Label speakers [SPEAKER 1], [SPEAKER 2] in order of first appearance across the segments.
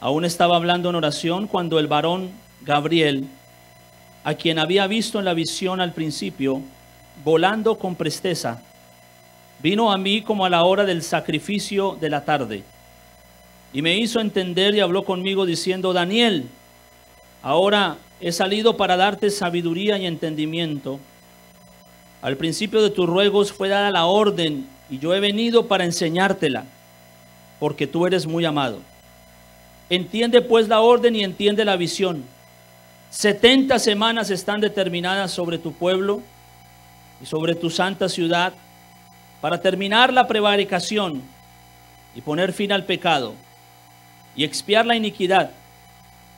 [SPEAKER 1] Aún estaba hablando en oración cuando el varón Gabriel, a quien había visto en la visión al principio, volando con presteza, vino a mí como a la hora del sacrificio de la tarde. Y me hizo entender y habló conmigo diciendo, Daniel, ahora he salido para darte sabiduría y entendimiento. Al principio de tus ruegos fue dada la orden y yo he venido para enseñártela, porque tú eres muy amado. Entiende pues la orden y entiende la visión. Setenta semanas están determinadas sobre tu pueblo y sobre tu santa ciudad para terminar la prevaricación y poner fin al pecado y expiar la iniquidad,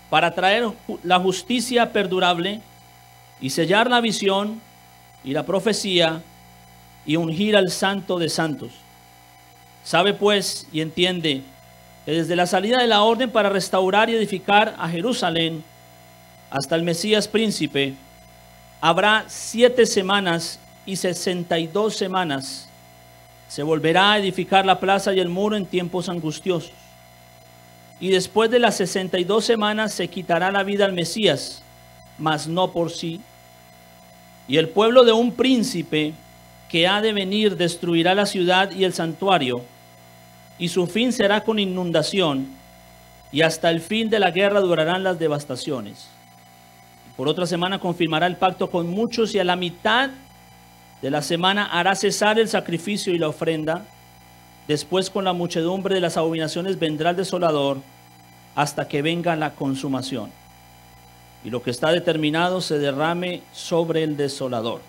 [SPEAKER 1] para traer la justicia perdurable y sellar la visión y la profecía y ungir al santo de santos. Sabe pues y entiende que desde la salida de la orden para restaurar y edificar a Jerusalén hasta el Mesías príncipe, habrá siete semanas y sesenta y dos semanas. Se volverá a edificar la plaza y el muro en tiempos angustiosos. Y después de las sesenta y dos semanas se quitará la vida al Mesías, mas no por sí. Y el pueblo de un príncipe que ha de venir destruirá la ciudad y el santuario, y su fin será con inundación, y hasta el fin de la guerra durarán las devastaciones. Por otra semana confirmará el pacto con muchos y a la mitad de la semana hará cesar el sacrificio y la ofrenda. Después con la muchedumbre de las abominaciones vendrá el desolador hasta que venga la consumación. Y lo que está determinado se derrame sobre el desolador.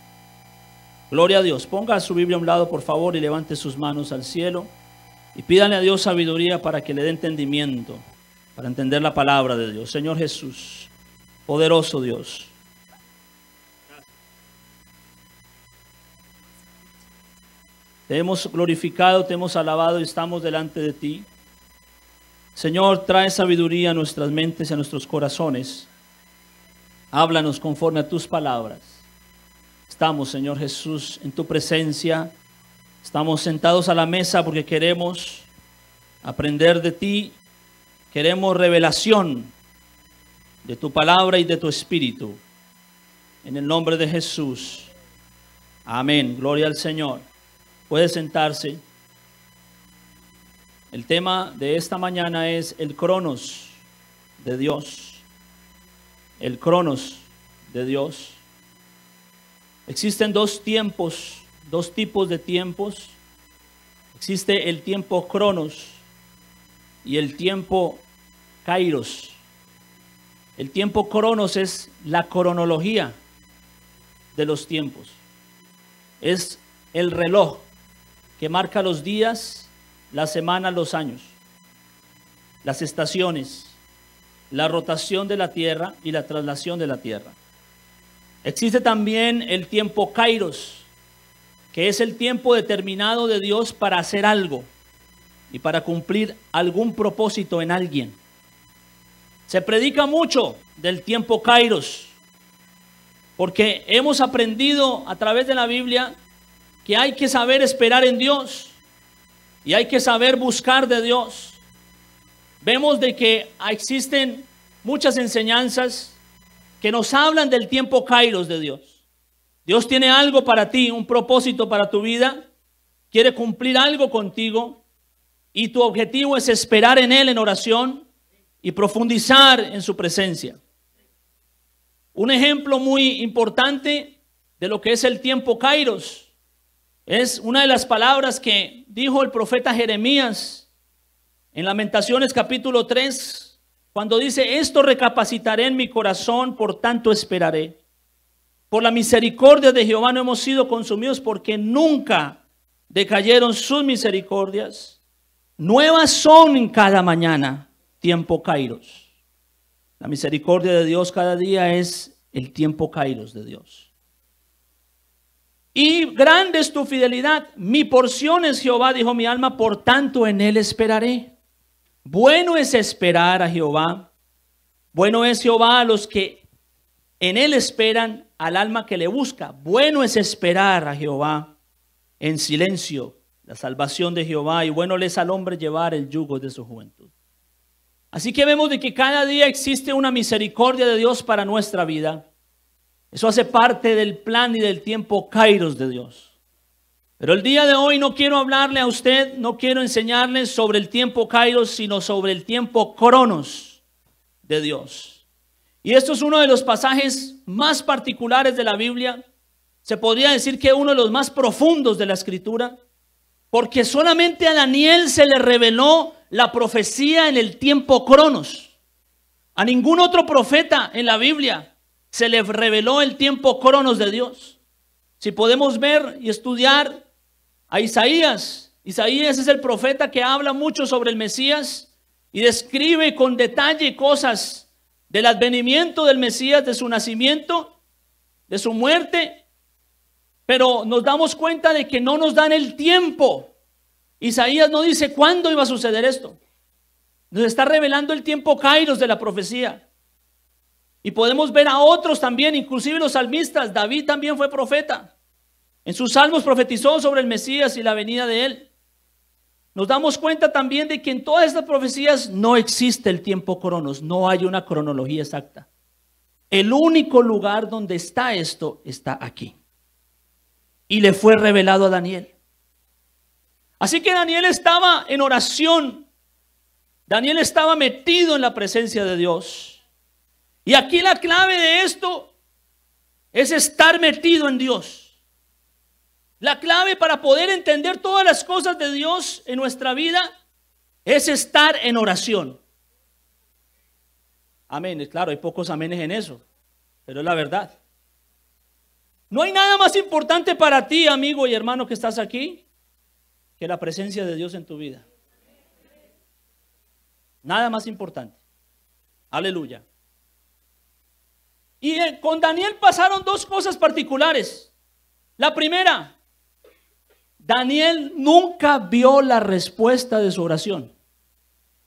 [SPEAKER 1] Gloria a Dios. Ponga su Biblia a un lado, por favor, y levante sus manos al cielo. Y pídale a Dios sabiduría para que le dé entendimiento, para entender la palabra de Dios. Señor Jesús, poderoso Dios. Te hemos glorificado, te hemos alabado y estamos delante de ti. Señor, trae sabiduría a nuestras mentes y a nuestros corazones. Háblanos conforme a tus palabras. Estamos, Señor Jesús, en tu presencia. Estamos sentados a la mesa porque queremos aprender de ti. Queremos revelación de tu palabra y de tu espíritu. En el nombre de Jesús. Amén. Gloria al Señor. Puede sentarse. El tema de esta mañana es el cronos de Dios. El cronos de Dios. Existen dos tiempos, dos tipos de tiempos. Existe el tiempo cronos y el tiempo kairos. El tiempo cronos es la cronología de los tiempos. Es el reloj que marca los días, las semanas, los años, las estaciones, la rotación de la Tierra y la traslación de la Tierra. Existe también el tiempo kairos, que es el tiempo determinado de Dios para hacer algo y para cumplir algún propósito en alguien. Se predica mucho del tiempo kairos, porque hemos aprendido a través de la Biblia que hay que saber esperar en Dios y hay que saber buscar de Dios. Vemos de que existen muchas enseñanzas que nos hablan del tiempo kairos de Dios. Dios tiene algo para ti, un propósito para tu vida, quiere cumplir algo contigo y tu objetivo es esperar en Él en oración y profundizar en su presencia. Un ejemplo muy importante de lo que es el tiempo kairos es una de las palabras que dijo el profeta Jeremías en Lamentaciones capítulo 3, cuando dice, esto recapacitaré en mi corazón, por tanto esperaré. Por la misericordia de Jehová no hemos sido consumidos porque nunca decayeron sus misericordias. Nuevas son en cada mañana, tiempo kairos. La misericordia de Dios cada día es el tiempo kairos de Dios. Y grande es tu fidelidad. Mi porción es Jehová, dijo mi alma, por tanto en él esperaré. Bueno es esperar a Jehová. Bueno es Jehová a los que en él esperan, al alma que le busca. Bueno es esperar a Jehová en silencio, la salvación de Jehová. Y bueno es al hombre llevar el yugo de su juventud. Así que vemos de que cada día existe una misericordia de Dios para nuestra vida. Eso hace parte del plan y del tiempo kairos de Dios. Pero el día de hoy no quiero hablarle a usted, no quiero enseñarle sobre el tiempo kairos, sino sobre el tiempo cronos de Dios. Y esto es uno de los pasajes más particulares de la Biblia. Se podría decir que uno de los más profundos de la escritura, porque solamente a Daniel se le reveló la profecía en el tiempo cronos. A ningún otro profeta en la Biblia se le reveló el tiempo cronos de Dios. Si podemos ver y estudiar a Isaías, Isaías es el profeta que habla mucho sobre el Mesías y describe con detalle cosas del advenimiento del Mesías, de su nacimiento, de su muerte, pero nos damos cuenta de que no nos dan el tiempo Isaías no dice cuándo iba a suceder esto. Nos está revelando el tiempo kairos de la profecía. Y podemos ver a otros también, inclusive los salmistas. David también fue profeta. En sus salmos profetizó sobre el Mesías y la venida de él. Nos damos cuenta también de que en todas estas profecías no existe el tiempo cronos, no hay una cronología exacta. El único lugar donde está esto está aquí. Y le fue revelado a Daniel. Así que Daniel estaba en oración. Daniel estaba metido en la presencia de Dios. Y aquí la clave de esto es estar metido en Dios. La clave para poder entender todas las cosas de Dios en nuestra vida es estar en oración. Amén. Claro, hay pocos amenes en eso, pero es la verdad. No hay nada más importante para ti, amigo y hermano que estás aquí, que la presencia de Dios en tu vida. Nada más importante. Aleluya. Y con Daniel pasaron dos cosas particulares. La primera, Daniel nunca vio la respuesta de su oración.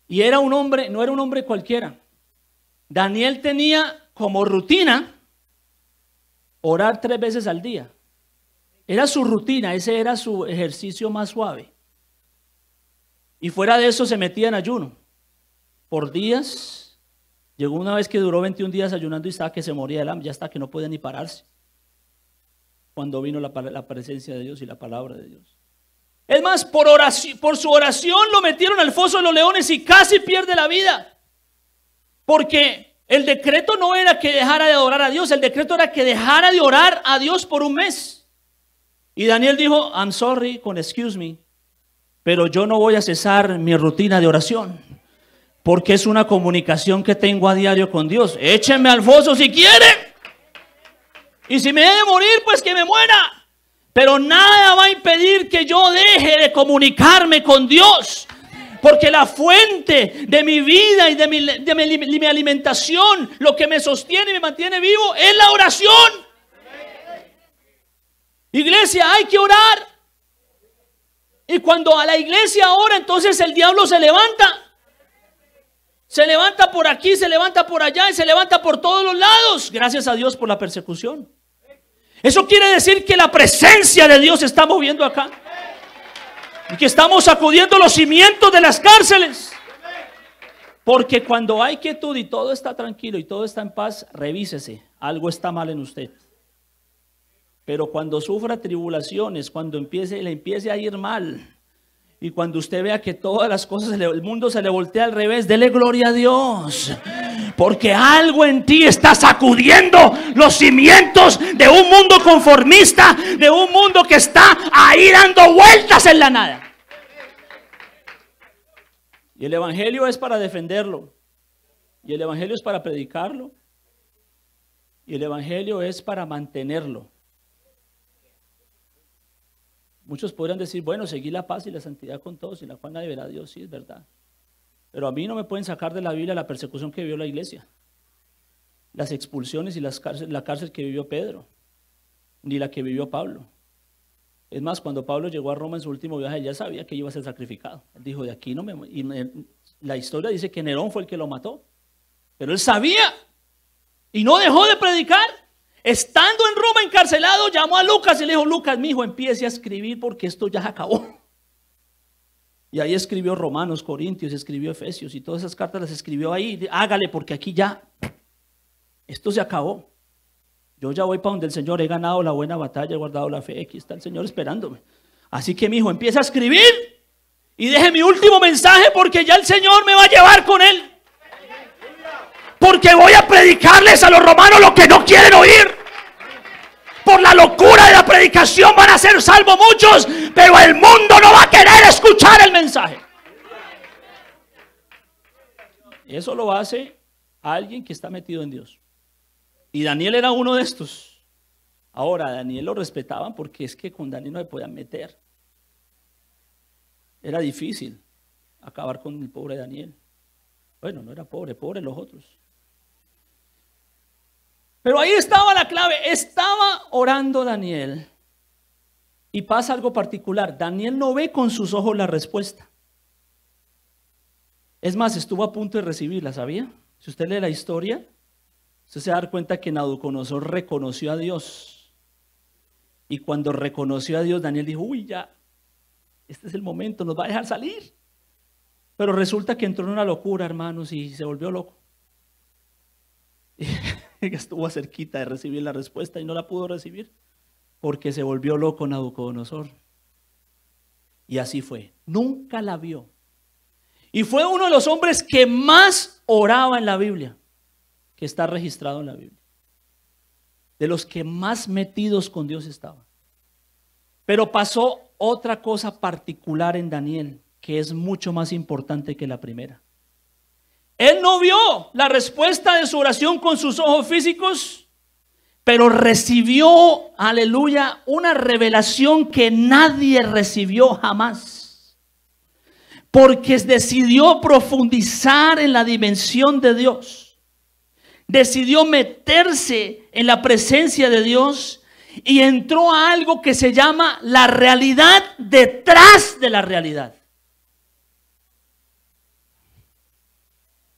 [SPEAKER 1] Y era un hombre, no era un hombre cualquiera. Daniel tenía como rutina orar tres veces al día. Era su rutina, ese era su ejercicio más suave. Y fuera de eso se metía en ayuno. Por días, llegó una vez que duró 21 días ayunando y estaba que se moría el hambre, ya está que no podía ni pararse. Cuando vino la, presencia de Dios y la palabra de Dios. Es más, por, oración, su oración lo metieron al foso de los leones y casi pierde la vida. Porque el decreto no era que dejara de orar a Dios, el decreto era que dejara de orar a Dios por un mes. Y Daniel dijo, I'm sorry, con excuse me, pero yo no voy a cesar mi rutina de oración, porque es una comunicación que tengo a diario con Dios. Échenme al foso si quieren. Y si me he de morir, pues que me muera. Pero nada va a impedir que yo deje de comunicarme con Dios. Porque la fuente de mi vida y de mi, de mi alimentación, lo que me sostiene y me mantiene vivo, es la oración. Iglesia, hay que orar. Y cuando a la iglesia ora, entonces el diablo se levanta. Se levanta por aquí, se levanta por allá y se levanta por todos los lados. Gracias a Dios por la persecución. Eso quiere decir que la presencia de Dios se está moviendo acá. Y que estamos sacudiendo los cimientos de las cárceles. Porque cuando hay quietud y todo está tranquilo y todo está en paz, revísese. Algo está mal en usted. Pero cuando sufra tribulaciones, cuando empiece, le empiece a ir mal, y cuando usted vea que todas las cosas, el mundo se le voltea al revés, dele gloria a Dios. Porque algo en ti está sacudiendo los cimientos de un mundo conformista, de un mundo que está ahí dando vueltas en la nada. Y el Evangelio es para defenderlo. Y el Evangelio es para predicarlo. Y el Evangelio es para mantenerlo. Muchos podrían decir, bueno, seguir la paz y la santidad con todos, y la cual nadie verá a Dios, sí, es verdad. Pero a mí no me pueden sacar de la Biblia la persecución que vivió la iglesia, las expulsiones y las la cárcel que vivió Pedro, ni la que vivió Pablo. Es más, cuando Pablo llegó a Roma en su último viaje, ya sabía que iba a ser sacrificado. Él dijo, de aquí no me... Y la historia dice que Nerón fue el que lo mató. Pero él sabía y no dejó de predicar. Estando en Roma encarcelado, llamó a Lucas y le dijo, Lucas, mi hijo, empiece a escribir porque esto ya acabó. Y ahí escribió Romanos, Corintios, escribió Efesios y todas esas cartas las escribió ahí. Hágale porque aquí ya, esto se acabó. Yo ya voy para donde el Señor, he ganado la buena batalla, he guardado la fe, aquí está el Señor esperándome. Así que mi hijo empieza a escribir y deje mi último mensaje porque ya el Señor me va a llevar con él. Porque voy a predicarles a los romanos lo que no quieren oír. Por la locura de la predicación van a ser salvos muchos, pero el mundo no va a querer escuchar el mensaje. Y eso lo hace alguien que está metido en Dios. Y Daniel era uno de estos. Ahora, Daniel lo respetaban porque es que con Daniel no se podían meter. Era difícil acabar con el pobre Daniel. Bueno, no era pobre, pobre los otros. Pero ahí estaba la clave. Estaba orando Daniel. Y pasa algo particular. Daniel no ve con sus ojos la respuesta. Es más, estuvo a punto de recibirla, ¿sabía? Si usted lee la historia, usted se da cuenta que Nabucodonosor reconoció a Dios. Y cuando reconoció a Dios, Daniel dijo, uy, ya, este es el momento, nos va a dejar salir. Pero resulta que entró en una locura, hermanos, y se volvió loco. Y estuvo cerquita de recibir la respuesta y no la pudo recibir porque se volvió loco Nabucodonosor. Y así fue. Nunca la vio. Y fue uno de los hombres que más oraba en la Biblia, que está registrado en la Biblia. De los que más metidos con Dios estaba. Pero pasó otra cosa particular en Daniel, que es mucho más importante que la primera. Él no vio la respuesta de su oración con sus ojos físicos, pero recibió, aleluya, una revelación que nadie recibió jamás. Porque decidió profundizar en la dimensión de Dios. Decidió meterse en la presencia de Dios y entró a algo que se llama la realidad detrás de la realidad.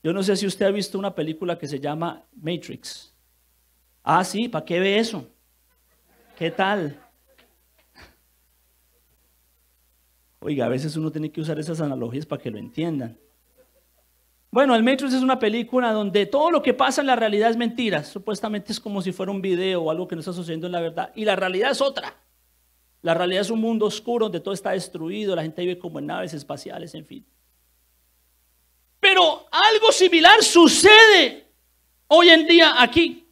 [SPEAKER 1] Yo no sé si usted ha visto una película que se llama Matrix. Ah, sí, ¿para qué ve eso? ¿Qué tal? Oiga, a veces uno tiene que usar esas analogías para que lo entiendan. Bueno, el Matrix es una película donde todo lo que pasa en la realidad es mentira. Supuestamente es como si fuera un video o algo que no está sucediendo en la verdad. Y la realidad es otra. La realidad es un mundo oscuro donde todo está destruido, la gente vive como en naves espaciales, en fin. Pero algo similar sucede hoy en día aquí.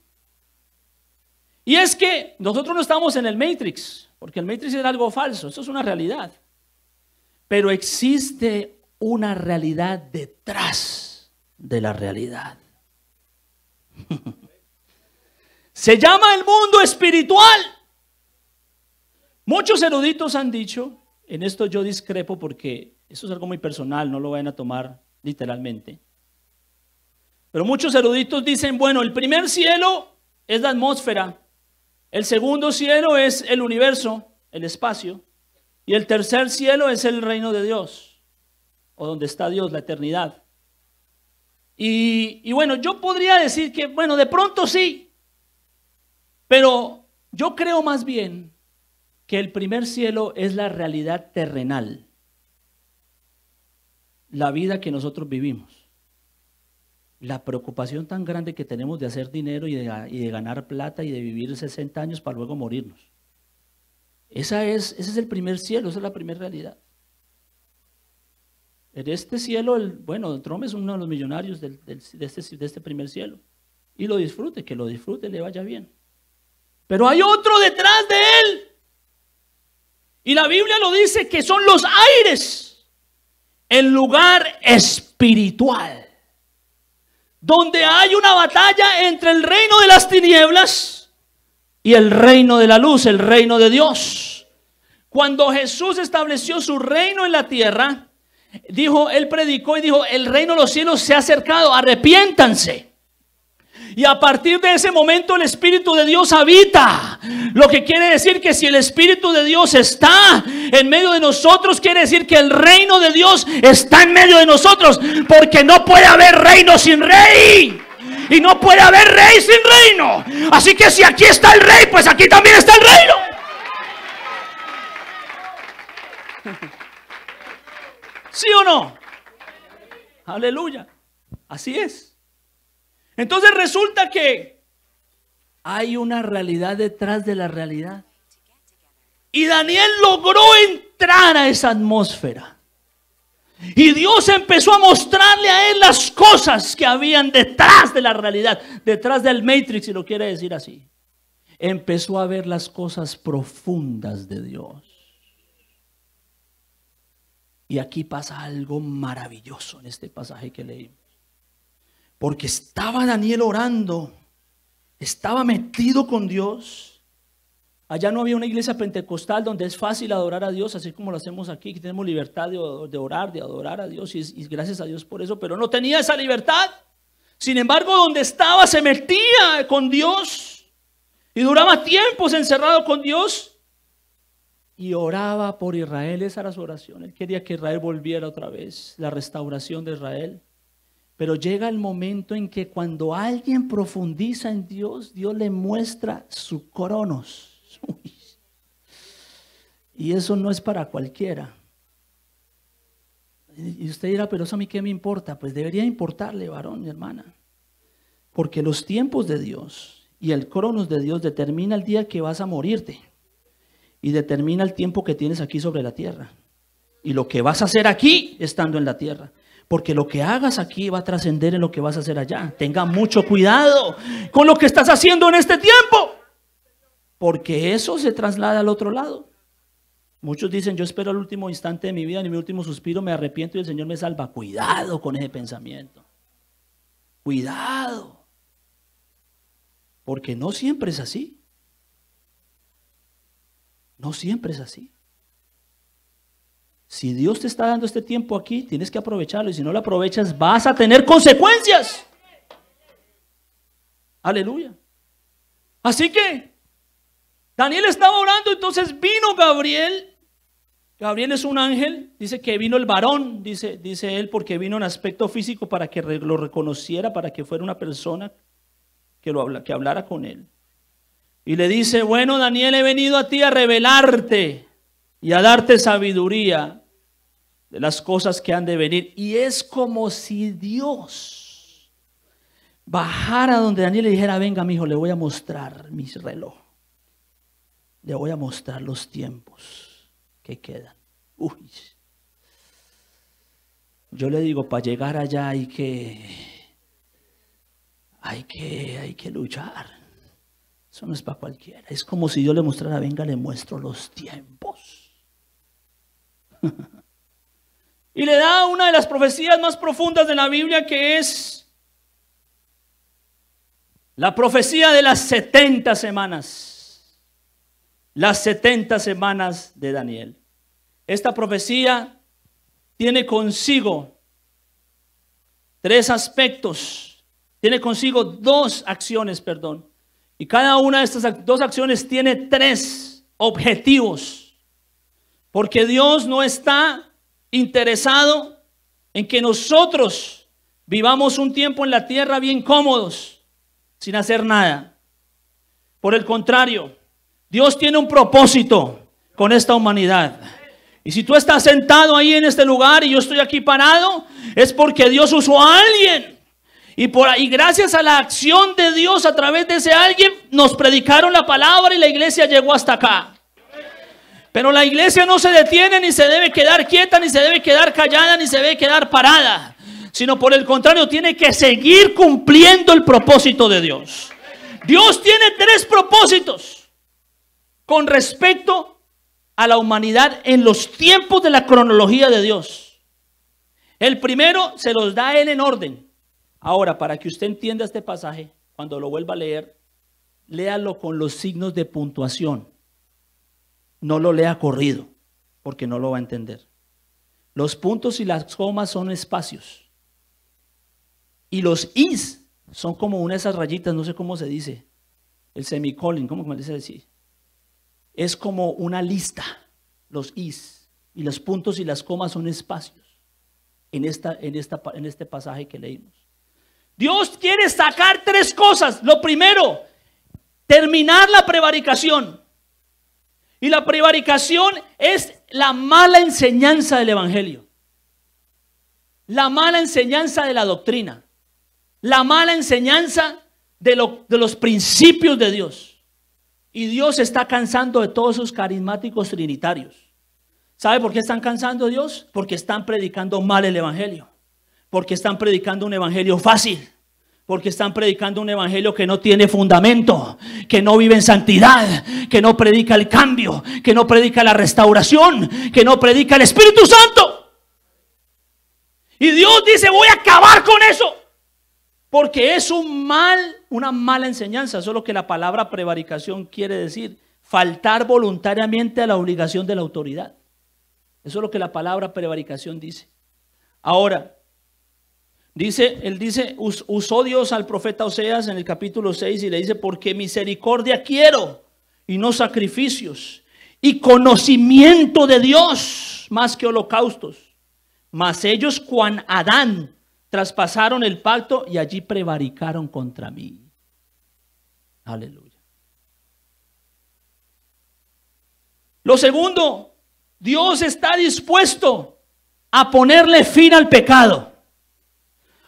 [SPEAKER 1] Y es que nosotros no estamos en el Matrix, porque el Matrix es algo falso, eso es una realidad. Pero existe una realidad detrás de la realidad. Se llama el mundo espiritual. Muchos eruditos han dicho, en esto yo discrepo porque eso es algo muy personal, no lo vayan a tomar literalmente. Pero muchos eruditos dicen, bueno, el primer cielo es la atmósfera, el segundo cielo es el universo, el espacio, y el tercer cielo es el reino de Dios, o donde está Dios, la eternidad. Y, bueno, yo podría decir que, bueno, de pronto sí, pero yo creo más bien que el primer cielo es la realidad terrenal, la vida que nosotros vivimos, la preocupación tan grande que tenemos de hacer dinero y de, de ganar plata y de vivir 60 años para luego morirnos. Esa es, ese es el primer cielo, esa es la primera realidad. En este cielo, el, bueno, Trump es uno de los millonarios este, de, este, primer cielo. Y lo disfrute, que lo disfrute, le vaya bien. Pero hay otro detrás de él. Y la Biblia lo dice que son los aires, el lugar espiritual, donde hay una batalla entre el reino de las tinieblas y el reino de la luz, el reino de Dios. Cuando Jesús estableció su reino en la tierra, dijo, él predicó y dijo, el reino de los cielos se ha acercado, arrepiéntanse. Y a partir de ese momento el Espíritu de Dios habita. Lo que quiere decir que si el Espíritu de Dios está en medio de nosotros, quiere decir que el reino de Dios está en medio de nosotros. Porque no puede haber reino sin rey. Y no puede haber rey sin reino. Así que si aquí está el rey, pues aquí también está el reino. ¿Sí o no? Aleluya. Así es. Entonces resulta que hay una realidad detrás de la realidad. Y Daniel logró entrar a esa atmósfera. Y Dios empezó a mostrarle a él las cosas que habían detrás de la realidad, detrás del Matrix, si lo quiere decir así. Empezó a ver las cosas profundas de Dios. Y aquí pasa algo maravilloso en este pasaje que leímos. Porque estaba Daniel orando, estaba metido con Dios Allá no había una iglesia pentecostal donde es fácil adorar a Dios, así como lo hacemos aquí, que tenemos libertad de, orar, de adorar a Dios, y, y, gracias a Dios por eso, pero no tenía esa libertad. Sin embargo, donde estaba se metía con Dios y duraba tiempos encerrado con Dios y oraba por Israel. Esa era su oración. Él quería que Israel volviera otra vez, la restauración de Israel. Pero llega el momento en que cuando alguien profundiza en Dios, Dios le muestra su cronos y eso no es para cualquiera. Y usted dirá, pero eso a mí qué me importa? Pues debería importarle, varón, mi hermana. Porque los tiempos de Dios y el cronos de Dios determina el día que vas a morirte. Y determina el tiempo que tienes aquí sobre la tierra. Y lo que vas a hacer aquí estando en la tierra. Porque lo que hagas aquí va a trascender en lo que vas a hacer allá. Tenga mucho cuidado con lo que estás haciendo en este tiempo porque eso se traslada al otro lado. Muchos dicen, yo espero al último instante de mi vida, en mi último suspiro me arrepiento y el Señor me salva. Cuidado con ese pensamiento. Cuidado. Porque no siempre es así. No siempre es así. Si Dios te está dando este tiempo aquí, tienes que aprovecharlo. Y si no lo aprovechas, vas a tener consecuencias. Aleluya. Así que Daniel estaba orando, entonces vino Gabriel. Gabriel es un ángel, dice que vino el varón, dice, dice él, porque vino en aspecto físico para que lo reconociera, para que fuera una persona que, lo habla, que hablara con él. Y le dice, bueno, Daniel, he venido a ti a revelarte y a darte sabiduría de las cosas que han de venir. Y es como si Dios bajara donde Daniel le dijera, venga, mi hijo, le voy a mostrar mi reloj le voy a mostrar los tiempos que quedan. Uy. Yo le digo, para llegar allá hay que, hay que, hay que luchar. Eso no es para cualquiera. Es como si yo le mostrara, venga, le muestro los tiempos. Y le da una de las profecías más profundas de la Biblia que es la profecía de las 70 semanas las 70 semanas de Daniel. Esta profecía tiene consigo tres aspectos, tiene consigo dos acciones, perdón. Y cada una de estas dos acciones tiene tres objetivos. Porque Dios no está interesado en que nosotros vivamos un tiempo en la tierra bien cómodos, sin hacer nada. Por el contrario, Dios tiene un propósito con esta humanidad. Y si tú estás sentado ahí en este lugar y yo estoy aquí parado, es porque Dios usó a alguien. Y, por, ahí gracias a la acción de Dios a través de ese alguien, nos predicaron la palabra y la iglesia llegó hasta acá. Pero la iglesia no se detiene, ni se debe quedar quieta, ni se debe quedar callada, ni se debe quedar parada. Sino por el contrario, tiene que seguir cumpliendo el propósito de Dios. Dios tiene tres propósitos con respecto a la humanidad en los tiempos de la cronología de Dios. El primero se los da él en orden. Ahora, para que usted entienda este pasaje, cuando lo vuelva a leer, léalo con los signos de puntuación. No lo lea corrido, porque no lo va a entender. Los puntos y las comas son espacios. Y los is son como una de esas rayitas, no sé cómo se dice. El semicolon, ¿cómo se dice? es como una lista, los is, y los puntos y las comas son espacios en, esta, en, esta, en este pasaje que leímos. Dios quiere sacar tres cosas. Lo primero, terminar la prevaricación. Y la prevaricación es la mala enseñanza del Evangelio. la mala enseñanza de la doctrina, la mala enseñanza de, de los principios de Dios. Y Dios está cansando de todos sus carismáticos trinitarios. ¿Sabe por qué están cansando Dios? Porque están predicando mal el Evangelio. Porque están predicando un Evangelio fácil. Porque están predicando un evangelio que no tiene fundamento, que no vive en santidad, que no predica el cambio, que no predica la restauración, que no predica el Espíritu Santo. Y Dios dice, voy a acabar con eso. Porque es un mal, una mala enseñanza. Solo que la palabra prevaricación quiere decir faltar voluntariamente a la obligación de la autoridad. Eso es lo que la palabra prevaricación dice. Ahora, Dice, él dice, usó Dios al profeta Oseas en el capítulo 6 y le dice, porque misericordia quiero y no sacrificios y conocimiento de Dios más que holocaustos. Mas ellos, cuan Adán, traspasaron el pacto y allí prevaricaron contra mí. Aleluya. Lo segundo, Dios está dispuesto a ponerle fin al pecado.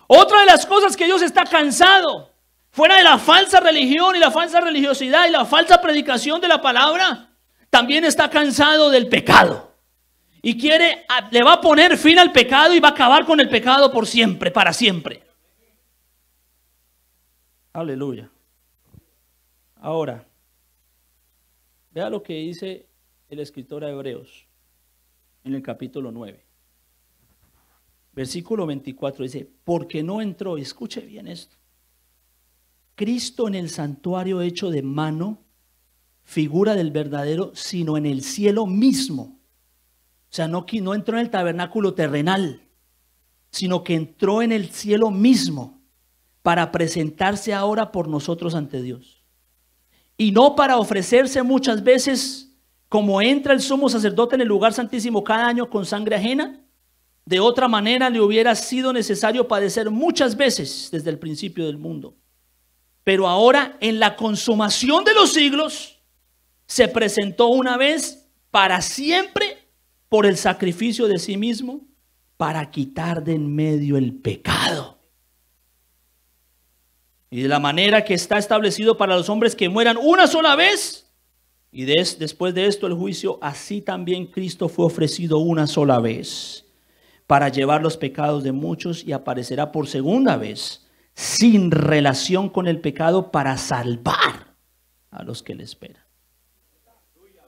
[SPEAKER 1] Otra de las cosas que Dios está cansado, fuera de la falsa religión y la falsa religiosidad y la falsa predicación de la palabra, también está cansado del pecado. Y quiere, le va a poner fin al pecado y va a acabar con el pecado por siempre, para siempre. Aleluya. Ahora, vea lo que dice el escritor a Hebreos en el capítulo 9. Versículo 24 dice, porque no entró, escuche bien esto, Cristo en el santuario hecho de mano, figura del verdadero, sino en el cielo mismo. O sea, no, no entró en el tabernáculo terrenal, sino que entró en el cielo mismo para presentarse ahora por nosotros ante Dios. Y no para ofrecerse muchas veces como entra el sumo sacerdote en el lugar santísimo cada año con sangre ajena, de otra manera le hubiera sido necesario padecer muchas veces desde el principio del mundo. Pero ahora, en la consumación de los siglos, se presentó una vez para siempre por el sacrificio de sí mismo para quitar de en medio el pecado. Y de la manera que está establecido para los hombres que mueran una sola vez, y después de esto el juicio, así también Cristo fue ofrecido una sola vez para llevar los pecados de muchos y aparecerá por segunda vez sin relación con el pecado para salvar a los que le esperan.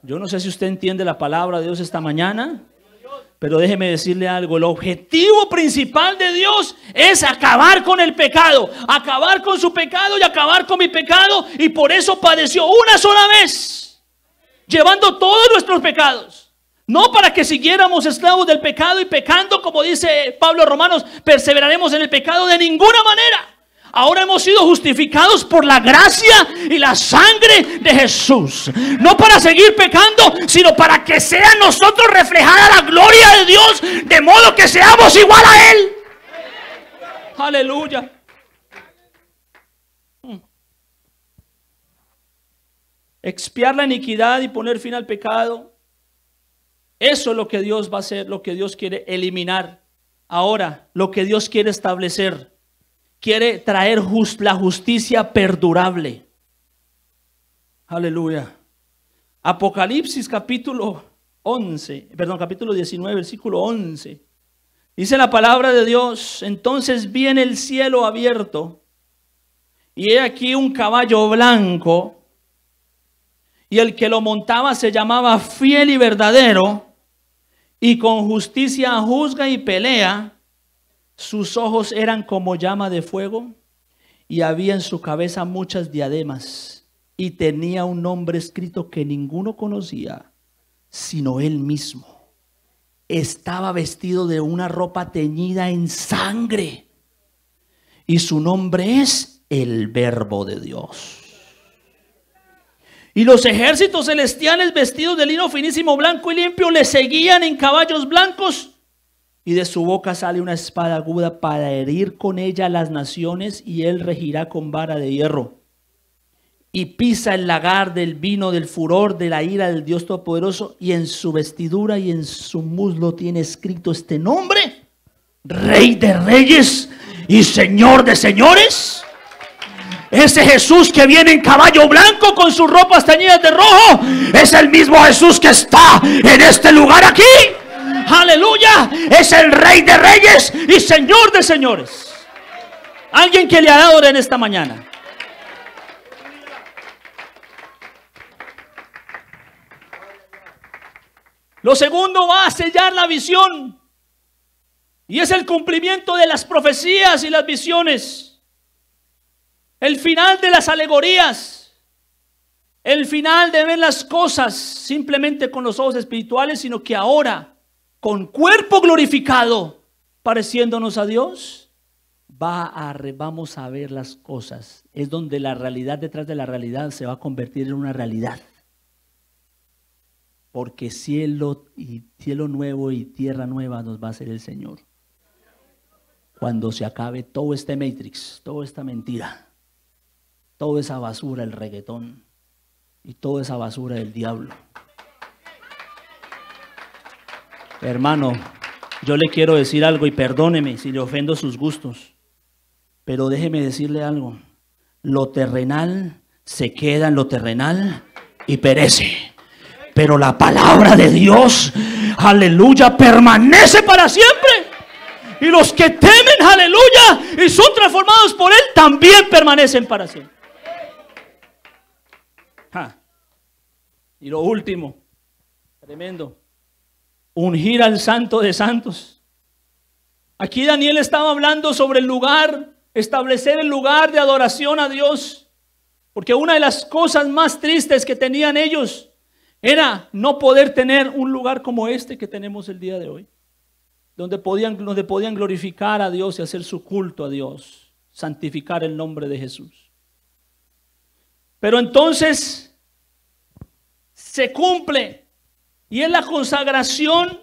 [SPEAKER 1] Yo no sé si usted entiende la palabra de Dios esta mañana, pero déjeme decirle algo, el objetivo principal de Dios es acabar con el pecado, acabar con su pecado y acabar con mi pecado, y por eso padeció una sola vez, llevando todos nuestros pecados. No para que siguiéramos esclavos del pecado y pecando, como dice Pablo Romanos, perseveraremos en el pecado de ninguna manera. Ahora hemos sido justificados por la gracia y la sangre de Jesús. No para seguir pecando, sino para que sea nosotros reflejada la gloria de Dios, de modo que seamos igual a Él. Aleluya. Expiar la iniquidad y poner fin al pecado eso es lo que Dios va a hacer, lo que Dios quiere eliminar. Ahora, lo que Dios quiere establecer, quiere traer la justicia perdurable. Aleluya. Apocalipsis capítulo 11, perdón, capítulo 19, versículo 11. Dice la palabra de Dios, entonces viene el cielo abierto y he aquí un caballo blanco y el que lo montaba se llamaba fiel y verdadero y con justicia juzga y pelea. Sus ojos eran como llama de fuego y había en su cabeza muchas diademas y tenía un nombre escrito que ninguno conocía, sino él mismo. Estaba vestido de una ropa teñida en sangre y su nombre es el verbo de Dios. Y los ejércitos celestiales vestidos de lino finísimo, blanco y limpio le seguían en caballos blancos. Y de su boca sale una espada aguda para herir con ella las naciones y él regirá con vara de hierro. Y pisa el lagar del vino del furor de la ira del Dios Todopoderoso y en su vestidura y en su muslo tiene escrito este nombre. Rey de reyes y Señor de señores. Ese Jesús que viene en caballo blanco con sus ropas teñidas de rojo es el mismo Jesús que está en este lugar aquí. Aleluya. Es el Rey de reyes y Señor de señores. Alguien que le adore en esta mañana. Lo segundo va a sellar la visión. Y es el cumplimiento de las profecías y las visiones. El final de las alegorías. El final de ver las cosas simplemente con los ojos espirituales, sino que ahora, con cuerpo glorificado, pareciéndonos a Dios, va a, vamos a ver las cosas. Es donde la realidad detrás de la realidad se va a convertir en una realidad porque cielo y cielo nuevo y tierra nueva nos va a hacer el Señor. Cuando se acabe todo este matrix, toda esta mentira, toda esa basura, el reggaetón y toda esa basura del diablo. Hermano, yo le quiero decir algo y perdóneme si le ofendo sus gustos, pero déjeme decirle algo. Lo terrenal se queda en lo terrenal y perece. Pero la palabra de Dios, aleluya, permanece para siempre. Y los que temen, aleluya, y son transformados por Él, también permanecen para siempre. Y lo último, tremendo, ungir al santo de santos. Aquí Daniel estaba hablando sobre el lugar, establecer el lugar de adoración a Dios. Porque una de las cosas más tristes que tenían ellos era no poder tener un lugar como este que tenemos el día de hoy, donde podían, donde podían glorificar a Dios y hacer su culto a Dios, santificar el nombre de Jesús. Pero entonces se cumple y es la consagración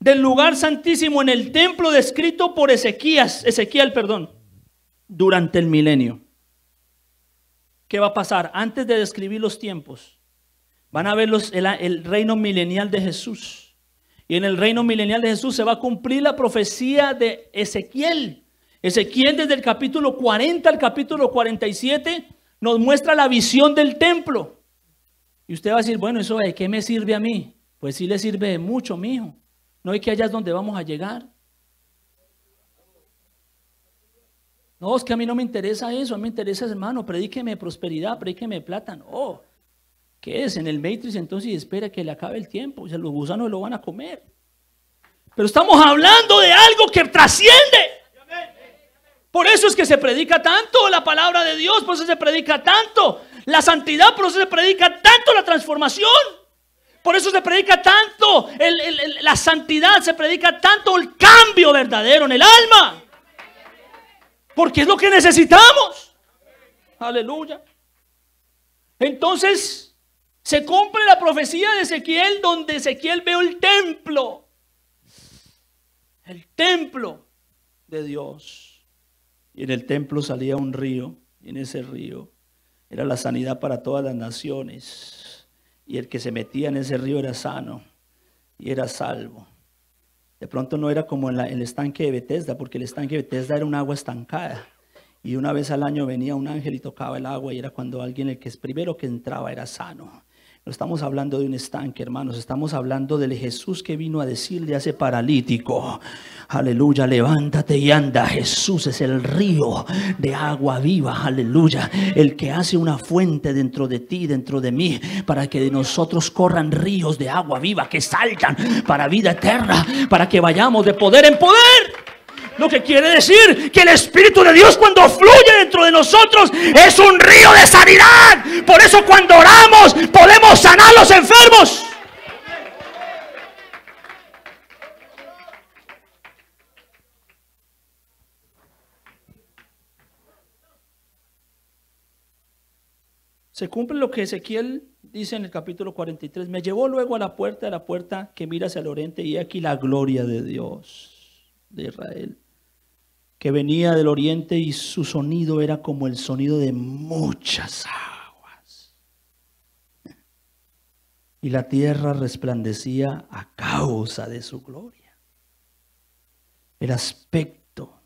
[SPEAKER 1] del lugar santísimo en el templo descrito por Ezequías, Ezequiel, perdón, durante el milenio. ¿Qué va a pasar? Antes de describir los tiempos, Van a ver el, reino milenial de Jesús. Y en el reino milenial de Jesús se va a cumplir la profecía de Ezequiel. Ezequiel desde el capítulo 40 al capítulo 47 nos muestra la visión del templo. Y usted va a decir, bueno, ¿eso de qué me sirve a mí? Pues sí le sirve mucho, mijo. No hay que allá es donde vamos a llegar. No, es que a mí no me interesa eso, a mí me interesa, hermano, predíqueme prosperidad, predíqueme plata. No, ¿Qué es? En el Matrix entonces y espera que le acabe el tiempo. O sea, los gusanos lo van a comer. Pero estamos hablando de algo que trasciende. Por eso es que se predica tanto la palabra de Dios, por eso se predica tanto la santidad, por eso se predica tanto la transformación. Por eso se predica tanto la santidad, se predica tanto el cambio verdadero en el alma. Porque es lo que necesitamos. Aleluya. Entonces, se cumple la profecía de Ezequiel donde Ezequiel veo el templo. El templo de Dios. Y en el templo salía un río. Y en ese río era la sanidad para todas las naciones. Y el que se metía en ese río era sano y era salvo. De pronto no era como en, el estanque de Bethesda, porque el estanque de Bethesda era un agua estancada. Y una vez al año venía un ángel y tocaba el agua y era cuando alguien, el que es primero que entraba, era sano. No estamos hablando de un estanque, hermanos. Estamos hablando del Jesús que vino a decirle a ese paralítico, aleluya, levántate y anda. Jesús es el río de agua viva, aleluya. El que hace una fuente dentro de ti, dentro de mí, para que de nosotros corran ríos de agua viva que salgan para vida eterna, para que vayamos de poder en poder. Lo que quiere decir que el Espíritu de Dios cuando fluye dentro de nosotros es un río de sanidad. Por eso cuando oramos podemos sanar a los enfermos. Se cumple lo que Ezequiel dice en el capítulo 43. Me llevó luego a la puerta, a la puerta que mira hacia el oriente y aquí la gloria de Dios de Israel que venía del oriente y su sonido era como el sonido de muchas aguas. Y la tierra resplandecía a causa de su gloria. el aspecto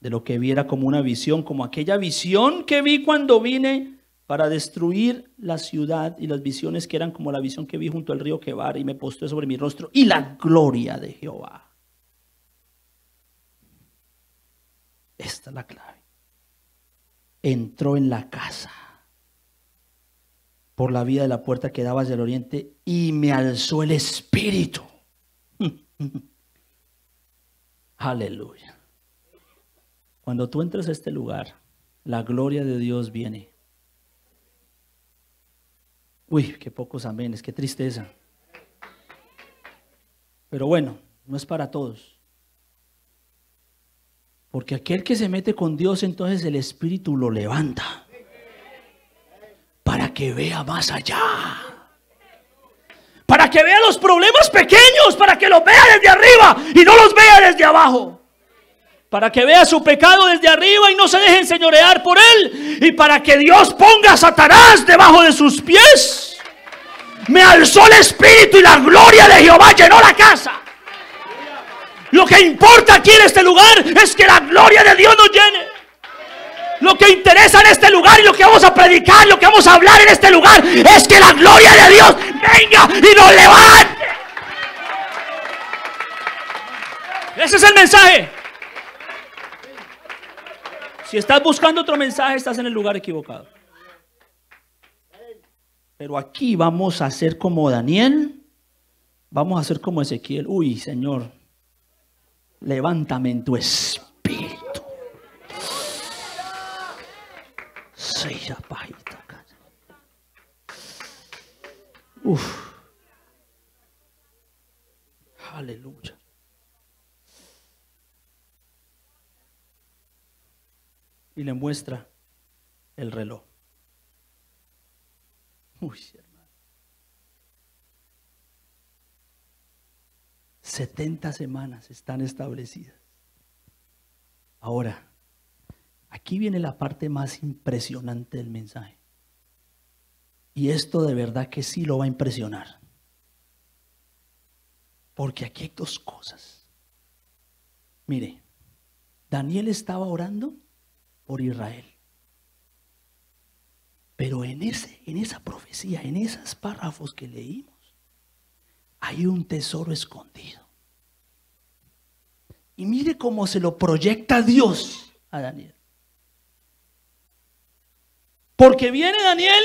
[SPEAKER 1] de lo que viera como una visión, como aquella visión que vi cuando vine para destruir la ciudad y las visiones que eran como la visión que vi junto al río Quebar y me postré sobre mi rostro y la gloria de Jehová. Esta es la clave. Entró en la casa por la vía de la puerta que daba hacia el oriente y me alzó el espíritu. Aleluya. Cuando tú entras a este lugar, la gloria de Dios viene. Uy, qué pocos aménes, qué tristeza. Pero bueno, no es para todos. Porque aquel que se mete con Dios, entonces el Espíritu lo levanta para que vea más allá. Para que vea los problemas pequeños, para que los vea desde arriba y no los vea desde abajo. Para que vea su pecado desde arriba y no se deje enseñorear por él. Y para que Dios ponga a Satanás debajo de sus pies. Me alzó el espíritu y la gloria de Jehová llenó la casa. Lo que importa aquí en este lugar es que la gloria de Dios nos llene. Lo que interesa en este lugar y lo que vamos a predicar, lo que vamos a hablar en este lugar es que la gloria de Dios venga y nos levante. Ese es el mensaje. Si estás buscando otro mensaje, estás en el lugar equivocado. Pero aquí vamos a hacer como Daniel, vamos a hacer como Ezequiel. Uy, Señor, levántame en tu espíritu. Uf. Aleluya. Y le muestra el reloj. Uy, 70 semanas están establecidas. Ahora, aquí viene la parte más impresionante del mensaje. Y esto de verdad que sí lo va a impresionar. Porque aquí hay dos cosas. Mire, Daniel estaba orando por Israel. Pero en, ese, en esa profecía, en esos párrafos que leímos, hay un tesoro escondido. Y mire cómo se lo proyecta Dios a Daniel. Porque viene Daniel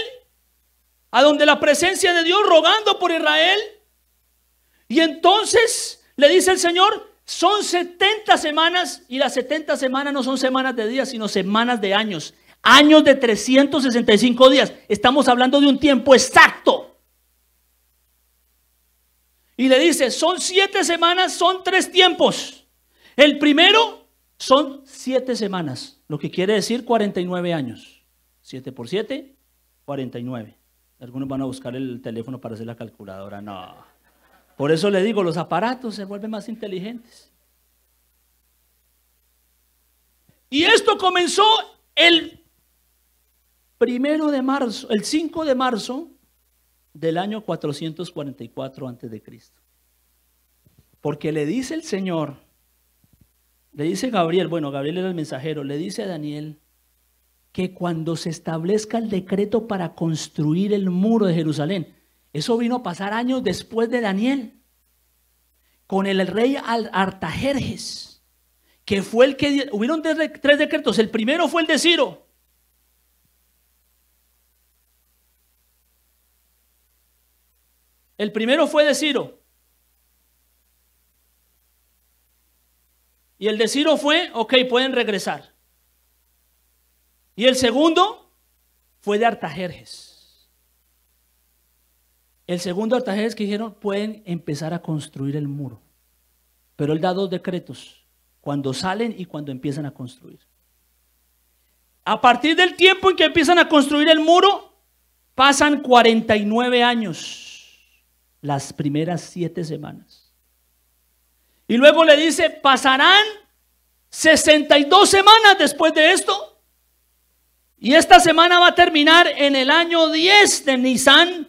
[SPEAKER 1] a donde la presencia de Dios rogando por Israel. Y entonces le dice el Señor, son 70 semanas y las 70 semanas no son semanas de días, sino semanas de años. Años de 365 días. Estamos hablando de un tiempo exacto. Y le dice, son siete semanas, son tres tiempos. El primero son siete semanas, lo que quiere decir 49 años. 7 por 7, 49. Algunos van a buscar el teléfono para hacer la calculadora. No. Por eso le digo, los aparatos se vuelven más inteligentes. Y esto comenzó el primero de marzo, el 5 de marzo del año 444 antes de Cristo. Porque le dice el Señor, le dice Gabriel, bueno, Gabriel era el mensajero, le dice a Daniel, que cuando se establezca el decreto para construir el muro de Jerusalén, eso vino a pasar años después de Daniel, con el rey Artajerjes, que fue el que, hubieron tres decretos, el primero fue el de Ciro. El primero fue de Ciro. Y el de Ciro fue, ok, pueden regresar. Y el segundo fue de Artajerjes. El segundo Artajerjes que dijeron pueden empezar a construir el muro. Pero él da dos decretos, cuando salen y cuando empiezan a construir. A partir del tiempo en que empiezan a construir el muro, pasan 49 años, las primeras siete semanas. Y luego le dice, pasarán 62 semanas después de esto y esta semana va a terminar en el año 10 de Nisan,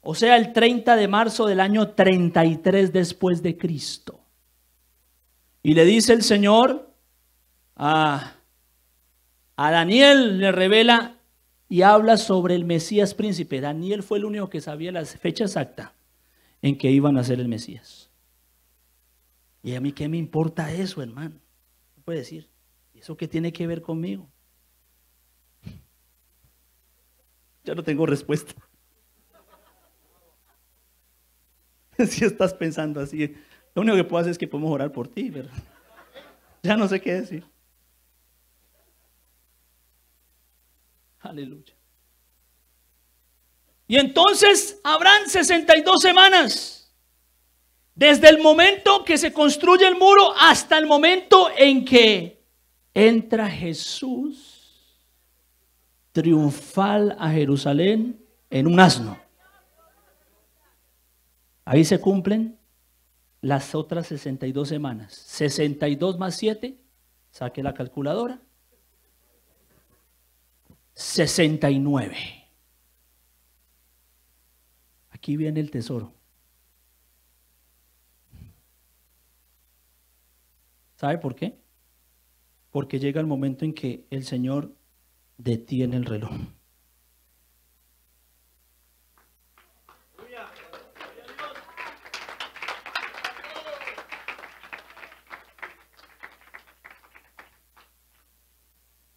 [SPEAKER 1] o sea, el 30 de marzo del año 33 después de Cristo. Y le dice el Señor a, a Daniel, le revela y habla sobre el Mesías príncipe. Daniel fue el único que sabía la fecha exacta en que iban a ser el Mesías. Y a mí qué me importa eso, hermano. Puede decir, ¿eso qué tiene que ver conmigo? Ya no tengo respuesta. Si estás pensando así, lo único que puedo hacer es que podemos orar por ti, pero ya no sé qué decir. Aleluya. Y entonces habrán 62 semanas. Desde el momento que se construye el muro hasta el momento en que entra Jesús triunfal a Jerusalén en un asno. Ahí se cumplen las otras 62 semanas. 62 más 7, saque la calculadora. 69. Aquí viene el tesoro. ¿Sabe por qué? Porque llega el momento en que el Señor detiene el reloj.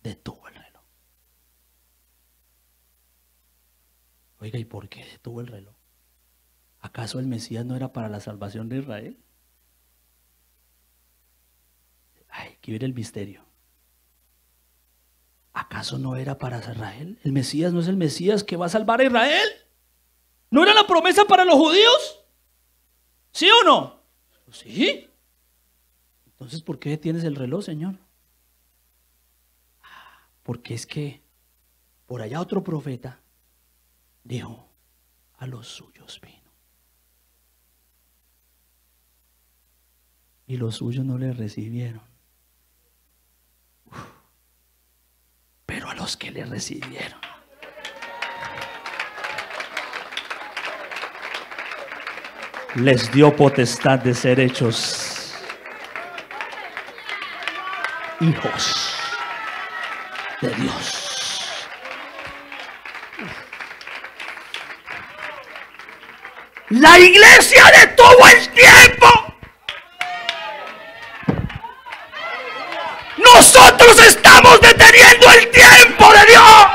[SPEAKER 1] Detuvo el reloj. Oiga, ¿y por qué detuvo el reloj? ¿Acaso el Mesías no era para la salvación de Israel? Ay, que ver el misterio. ¿Acaso no era para Israel? ¿El Mesías no es el Mesías que va a salvar a Israel? ¿No era la promesa para los judíos? ¿Sí o no? Sí. Entonces, ¿por qué tienes el reloj, Señor? Porque es que por allá otro profeta dijo, a los suyos vino. Y los suyos no le recibieron. Pero a los que le recibieron. Les dio potestad de ser hechos hijos de Dios. La iglesia detuvo el tiempo. Nosotros estamos deteniendo el tiempo de Dios.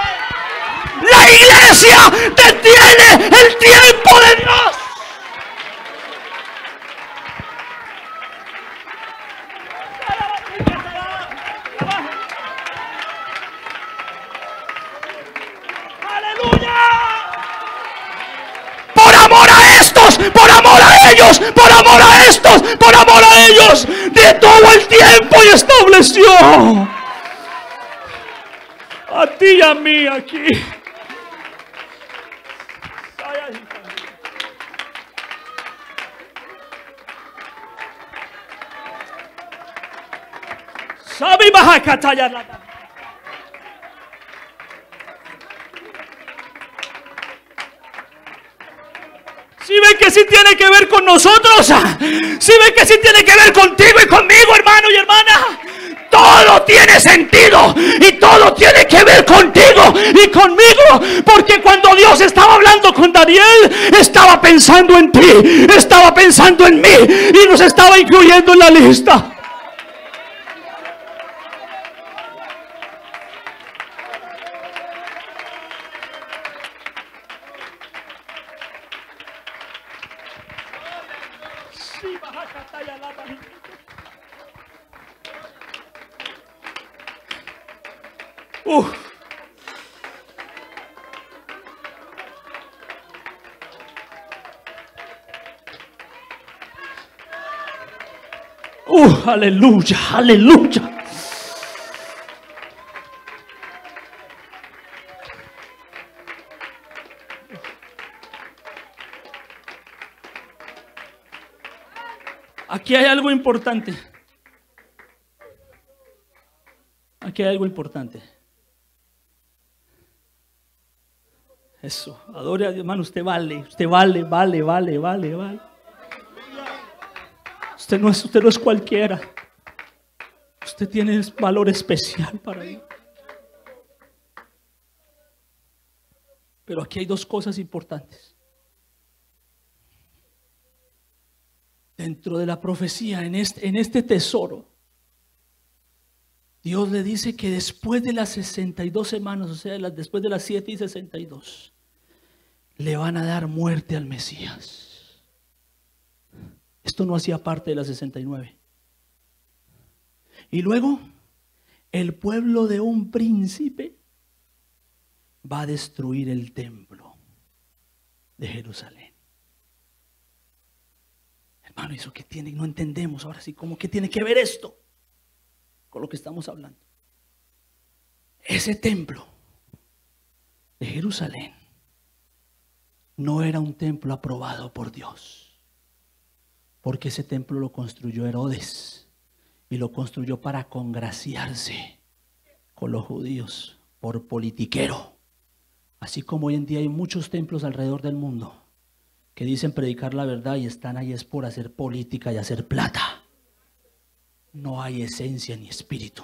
[SPEAKER 1] La iglesia detiene el tiempo de Dios. Aleluya. Por amor a estos, por amor a ellos, por amor a estos, por amor a ellos, detuvo el tiempo y estableció a ti a mí aquí. Sabi Lada. Si ven que sí tiene que ver con nosotros, si ven que sí tiene que ver contigo y conmigo, hermano y hermana, todo tiene sentido y todo tiene que ver contigo y conmigo, porque cuando Dios estaba hablando con Daniel, estaba pensando en ti, estaba pensando en mí y nos estaba incluyendo en la lista. Uh, aleluya, aleluya. Aquí hay algo importante. Aquí hay algo importante. Eso, adore a Dios, hermano, usted vale, usted vale, vale, vale, vale, vale. Usted no es, usted no es cualquiera. Usted tiene valor especial para mí. Pero aquí hay dos cosas importantes. Dentro de la profecía, en este, en este tesoro, Dios le dice que después de las 62 semanas, o sea, después de las 7 y 62, le van a dar muerte al Mesías. Esto no hacía parte de las 69. Y luego, el pueblo de un príncipe va a destruir el templo de Jerusalén. Hermano, eso que tiene, no entendemos ahora sí, ¿cómo que tiene que ver esto con lo que estamos hablando? Ese templo de Jerusalén no era un templo aprobado por Dios, porque ese templo lo construyó Herodes y lo construyó para congraciarse con los judíos por politiquero. Así como hoy en día hay muchos templos alrededor del mundo que dicen predicar la verdad y están ahí es por hacer política y hacer plata. No hay esencia ni espíritu.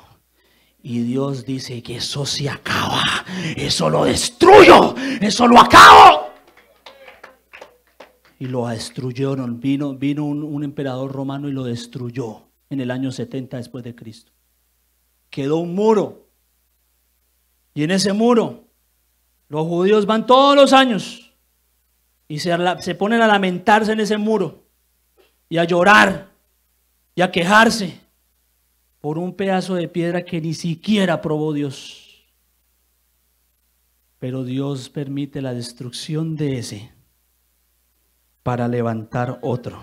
[SPEAKER 1] Y Dios dice que eso se acaba. Eso lo destruyo. Eso lo acabo. Y lo destruyeron. Vino, vino un, emperador romano y lo destruyó en el año 70 después de Cristo. Quedó un muro. Y en ese muro los judíos van todos los años y se, se, ponen a lamentarse en ese muro y a llorar y a quejarse por un pedazo de piedra que ni siquiera probó Dios. Pero Dios permite la destrucción de ese para levantar otro.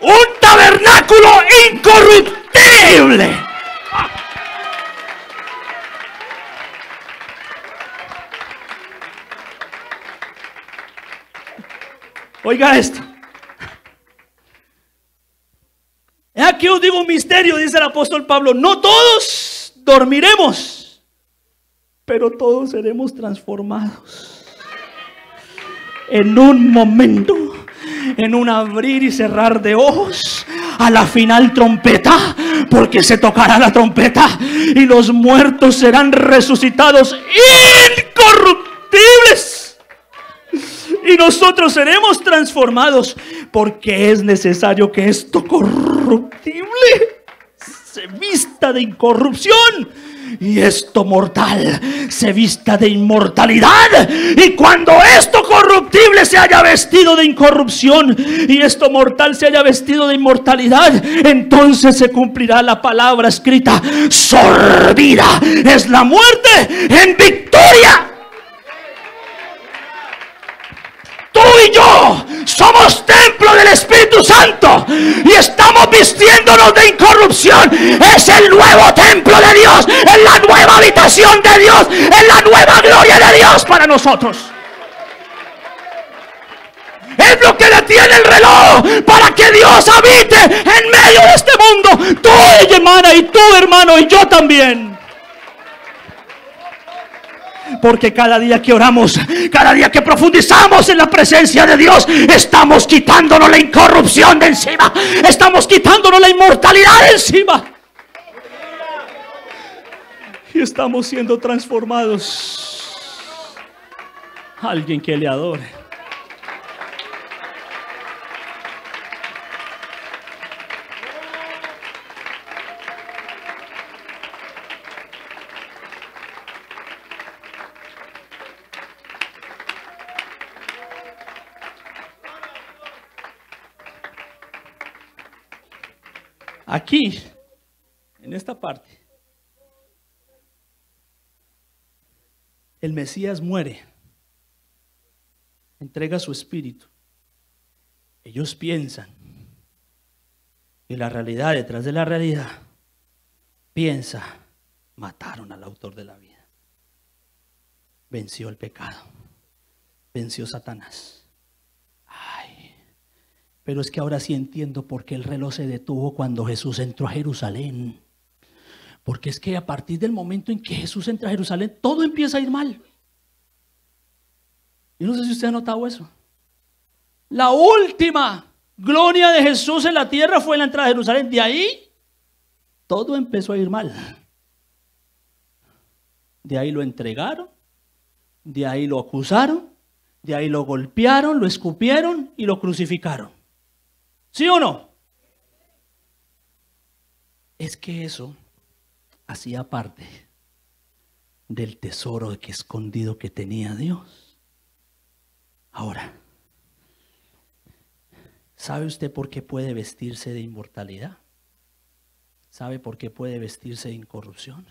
[SPEAKER 1] Un tabernáculo incorruptible. Oiga esto. Aquí os digo un misterio, dice el apóstol Pablo. No todos dormiremos, pero todos seremos transformados. En un momento, en un abrir y cerrar de ojos, a la final trompeta, porque se tocará la trompeta y los muertos serán resucitados incorruptibles y nosotros seremos transformados porque es necesario que esto corruptible se vista de incorrupción y esto mortal se vista de inmortalidad. Y cuando esto corruptible se haya vestido de incorrupción y esto mortal se haya vestido de inmortalidad, entonces se cumplirá la palabra escrita, sorbida es la muerte en victoria. Tú y yo somos templo del Espíritu Santo y estamos vistiéndonos de incorrupción. Es el nuevo templo de Dios, es la nueva habitación de Dios, es la nueva gloria de Dios para nosotros. Es lo que detiene el reloj para que Dios habite en medio de este mundo. Tú, hermana, y tú, hermano, y yo también. Porque cada día que oramos, cada día que profundizamos en la presencia de Dios, estamos quitándonos la incorrupción de encima. Estamos quitándonos la inmortalidad de encima. Y estamos siendo transformados. Alguien que le adore. Aquí, en esta parte, el Mesías muere, entrega su espíritu. Ellos piensan y la realidad detrás de la realidad piensa, mataron al autor de la vida. Venció el pecado, venció Satanás. Pero es que ahora sí entiendo por qué el reloj se detuvo cuando Jesús entró a Jerusalén. Porque es que a partir del momento en que Jesús entra a Jerusalén, todo empieza a ir mal. Yo no sé si usted ha notado eso. La última gloria de Jesús en la tierra fue la entrada de Jerusalén. De ahí todo empezó a ir mal. De ahí lo entregaron, de ahí lo acusaron, de ahí lo golpearon, lo escupieron y lo crucificaron. ¿Sí o no? Es que eso hacía parte del tesoro que escondido que tenía Dios. Ahora, ¿sabe usted por qué puede vestirse de inmortalidad? ¿Sabe por qué puede vestirse de incorrupción?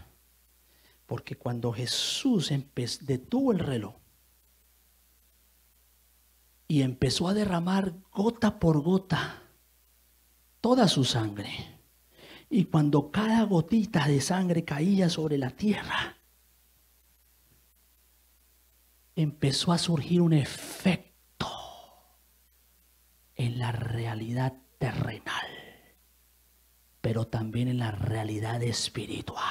[SPEAKER 1] Porque cuando Jesús detuvo el reloj y empezó a derramar gota por gota toda su sangre, y cuando cada gotita de sangre caía sobre la tierra, empezó a surgir un efecto en la realidad terrenal, pero también en la realidad espiritual.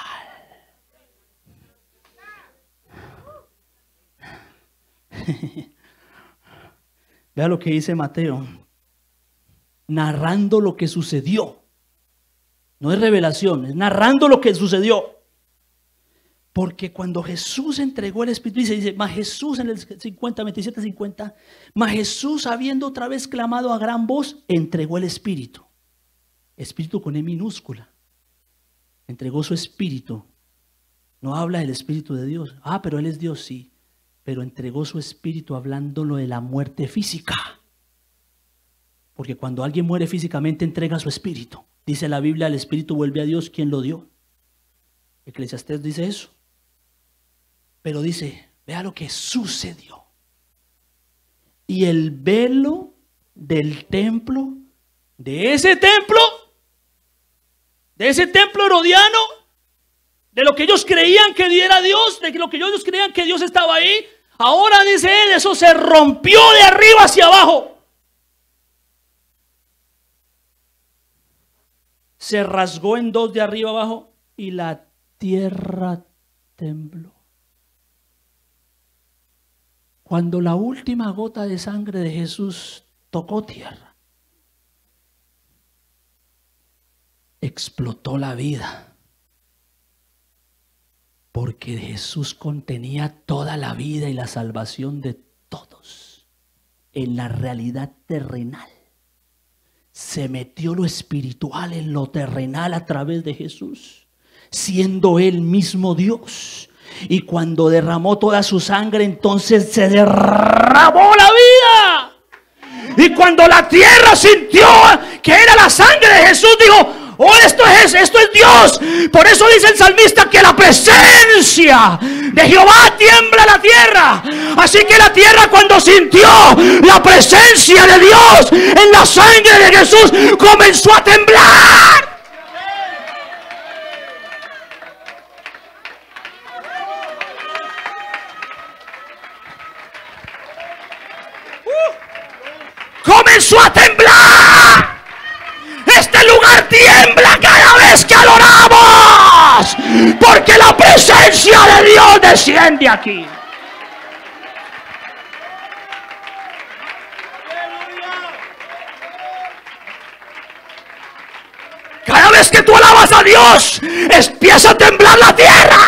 [SPEAKER 1] Vea lo que dice Mateo, narrando lo que sucedió. No es revelación, es narrando lo que sucedió. Porque cuando Jesús entregó el Espíritu, dice, dice, más Jesús en el 50, 27, 50, más Jesús habiendo otra vez clamado a gran voz, entregó el Espíritu. Espíritu con E minúscula. Entregó su Espíritu. No habla del Espíritu de Dios. Ah, pero Él es Dios, sí. Pero entregó su Espíritu hablándolo de la muerte física. Porque cuando alguien muere físicamente, entrega su Espíritu. Dice la Biblia, el Espíritu vuelve a Dios quien lo dio. Eclesiastés dice eso. Pero dice, vea lo que sucedió. Y el velo del templo, de ese templo, de ese templo herodiano, de lo que ellos creían que diera Dios, de lo que ellos creían que Dios estaba ahí, ahora dice él, eso se rompió de arriba hacia abajo. Se rasgó en dos de arriba abajo y la tierra tembló. Cuando la última gota de sangre de Jesús tocó tierra, explotó la vida. Porque Jesús contenía toda la vida y la salvación de todos en la realidad terrenal se metió lo espiritual en lo terrenal a través de Jesús, siendo él mismo Dios. Y cuando derramó toda su sangre, entonces se derramó la vida. Y cuando la tierra sintió que era la sangre de Jesús, dijo, Oh, esto es, esto es Dios. Por eso dice el salmista que la presencia de Jehová tiembla la tierra. Así que la tierra cuando sintió la presencia de Dios en la sangre de Jesús comenzó a temblar. Uh. comenzó a temblar. Este lugar tiembla cada vez que adoramos. Porque la presencia de Dios desciende aquí. Cada vez que tú alabas a Dios, empieza a temblar la tierra.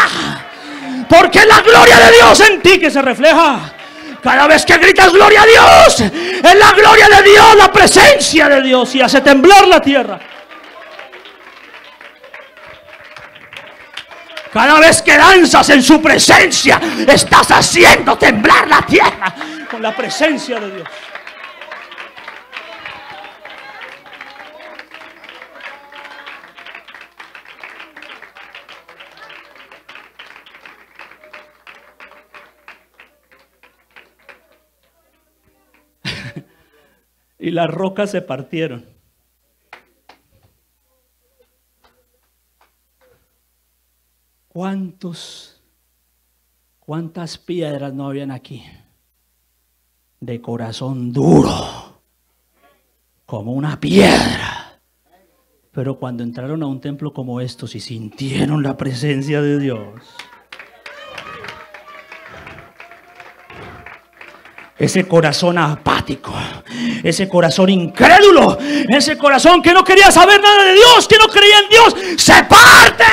[SPEAKER 1] Porque la gloria de Dios en ti que se refleja. Cada vez que gritas gloria a Dios, es la gloria de Dios, la presencia de Dios y hace temblar la tierra. Cada vez que danzas en su presencia, estás haciendo temblar la tierra con la presencia de Dios. y las rocas se partieron. ¿Cuántos, cuántas piedras no habían aquí? De corazón duro, como una piedra. Pero cuando entraron a un templo como estos y sintieron la presencia de Dios, ese corazón apático, ese corazón incrédulo, ese corazón que no quería saber nada de Dios, que no creía en Dios, se parte.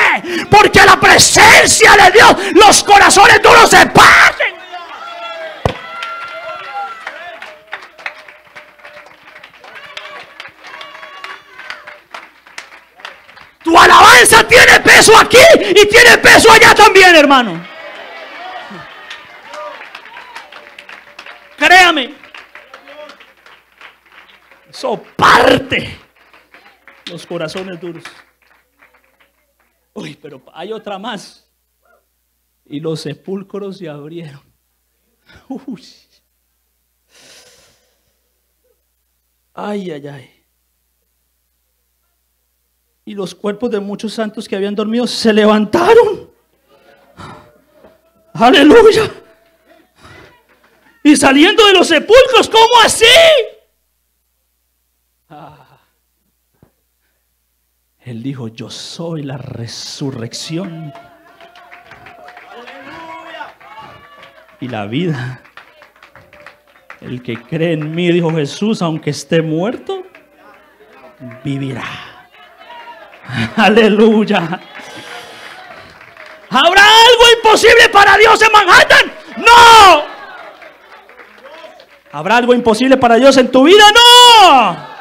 [SPEAKER 1] Porque la presencia de Dios, los corazones duros se parten. Tu alabanza tiene peso aquí y tiene peso allá también, hermano. Créame. Eso los corazones duros. Uy, pero hay otra más. Y los sepulcros se abrieron. Uy. Ay, ay, ay. Y los cuerpos de muchos santos que habían dormido se levantaron. Aleluya. Y saliendo de los sepulcros, ¿cómo así? Él dijo, yo soy la resurrección y la vida. El que cree en mí, dijo Jesús, aunque esté muerto, vivirá. Aleluya. ¿Habrá algo imposible para Dios en Manhattan? No. ¿Habrá algo imposible para Dios en tu vida? No.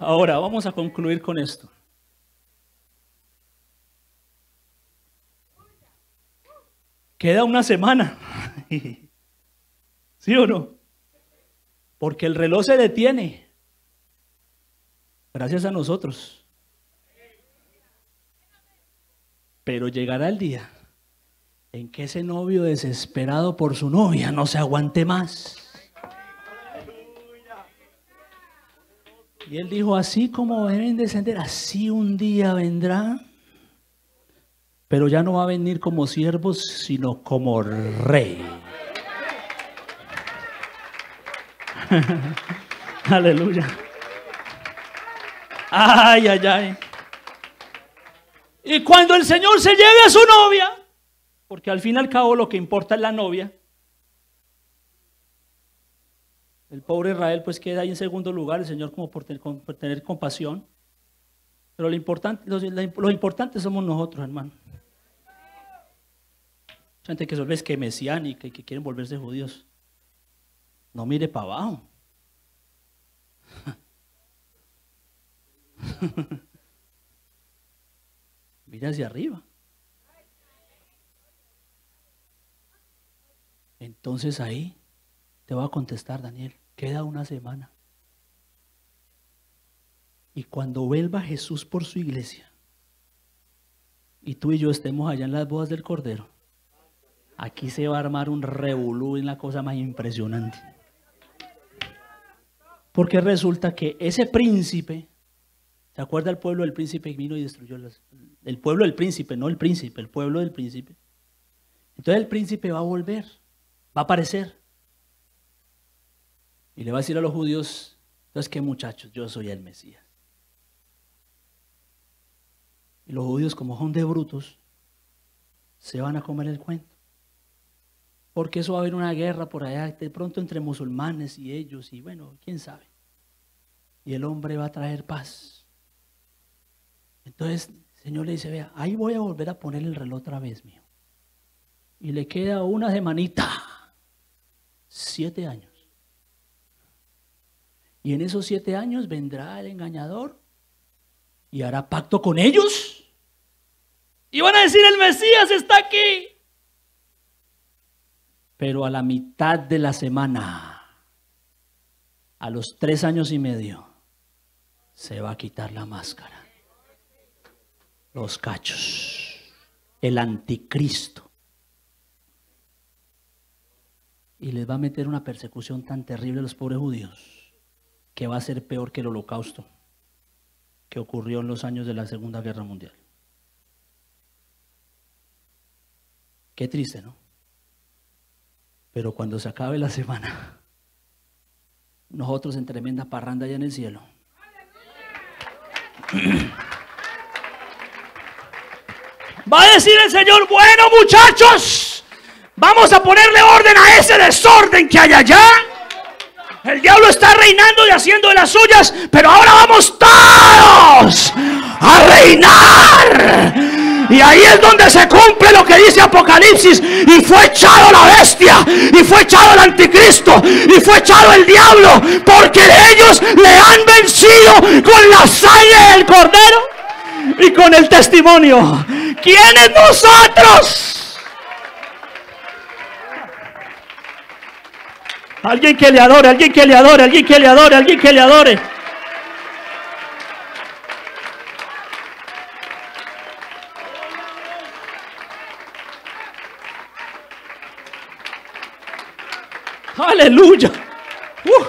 [SPEAKER 1] Ahora vamos a concluir con esto. Queda una semana. ¿Sí o no? Porque el reloj se detiene. Gracias a nosotros. Pero llegará el día en que ese novio desesperado por su novia no se aguante más. Y él dijo, así como deben descender, así un día vendrá. Pero ya no va a venir como siervos, sino como rey. Aleluya. Ay, ay, ay. Y cuando el Señor se lleve a su novia, porque al fin y al cabo lo que importa es la novia, el pobre Israel pues queda ahí en segundo lugar, el Señor como por tener, compasión. Pero lo importante, lo, importante somos nosotros, hermano. Gente que se que mesiánica y que quieren volverse judíos. No mire para abajo. Mira hacia arriba. Entonces ahí te va a contestar Daniel, queda una semana. Y cuando vuelva Jesús por su iglesia y tú y yo estemos allá en las bodas del Cordero, aquí se va a armar un revolú en la cosa más impresionante. Porque resulta que ese príncipe ¿Se acuerda el pueblo del príncipe que vino y destruyó el pueblo del príncipe, no el príncipe, el pueblo del príncipe? Entonces el príncipe va a volver, va a aparecer. Y le va a decir a los judíos, entonces qué muchachos, yo soy el Mesías. Y los judíos, como son de brutos, se van a comer el cuento. Porque eso va a haber una guerra por allá, de pronto entre musulmanes y ellos, y bueno, quién sabe. Y el hombre va a traer paz. Entonces el Señor le dice, vea, ahí voy a volver a poner el reloj otra vez mío. Y le queda una semanita, siete años. Y en esos siete años vendrá el engañador y hará pacto con ellos. Y van a decir, el Mesías está aquí. Pero a la mitad de la semana, a los tres años y medio, se va a quitar la máscara los cachos, el anticristo. Y les va a meter una persecución tan terrible a los pobres judíos que va a ser peor que el holocausto que ocurrió en los años de la Segunda Guerra Mundial. Qué triste, ¿no? Pero cuando se acabe la semana, nosotros en tremenda parranda allá en el cielo, Va a decir el Señor, bueno muchachos, vamos a ponerle orden a ese desorden que hay allá. El diablo está reinando y haciendo de las suyas, pero ahora vamos todos a reinar. Y ahí es donde se cumple lo que dice Apocalipsis. Y fue echado la bestia. Y fue echado el anticristo. Y fue echado el diablo. Porque ellos le han vencido con la sangre del cordero. Y con el testimonio. ¿Quiénes nosotros? Alguien que le adore, alguien que le adore, alguien que le adore, alguien que le adore. Aleluya. Uh.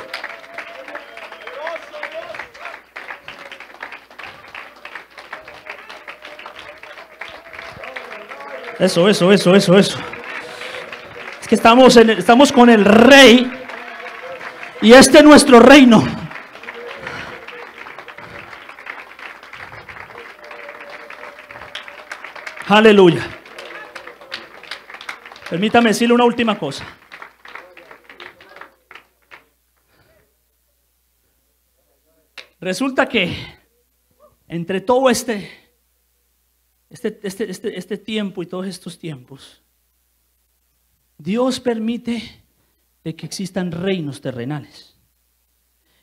[SPEAKER 1] Eso, eso, eso, eso, eso. Es que estamos, en, estamos con el rey y este es nuestro reino. Aleluya. Permítame decirle una última cosa. Resulta que entre todo este, este, este, este, este tiempo y todos estos tiempos, Dios permite de que existan reinos terrenales.